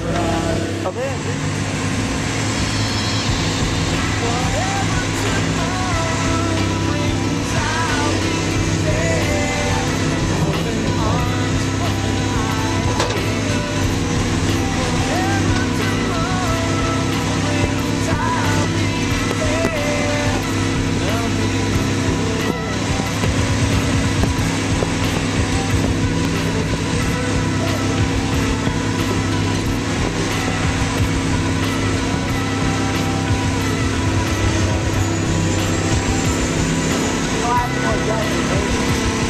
Okay.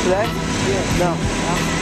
Today? Yeah. No.